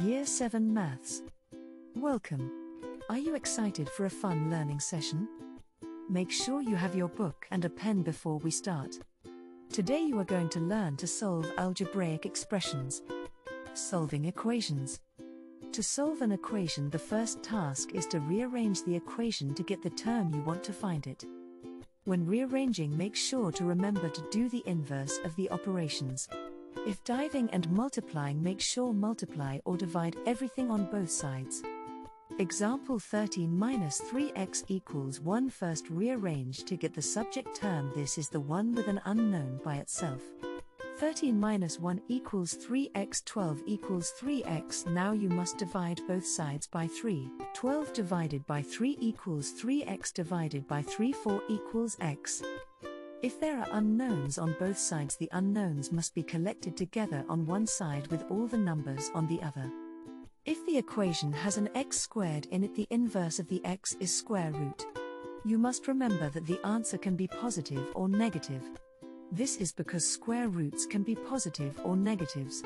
Year 7 Maths. Welcome. Are you excited for a fun learning session? Make sure you have your book and a pen before we start. Today you are going to learn to solve algebraic expressions. Solving equations. To solve an equation, the first task is to rearrange the equation to get the term you want to find it. When rearranging, make sure to remember to do the inverse of the operations. If diving and multiplying, make sure multiply or divide everything on both sides. Example 13 minus 3x equals 1 first rearrange to get the subject term this is the one with an unknown by itself. 13 minus 1 equals 3x 12 equals 3x now you must divide both sides by 3. 12 divided by 3 equals 3x divided by 3 4 equals x. If there are unknowns on both sides, the unknowns must be collected together on one side with all the numbers on the other. If the equation has an x squared in it, the inverse of the x is square root. You must remember that the answer can be positive or negative. This is because square roots can be positive or negatives.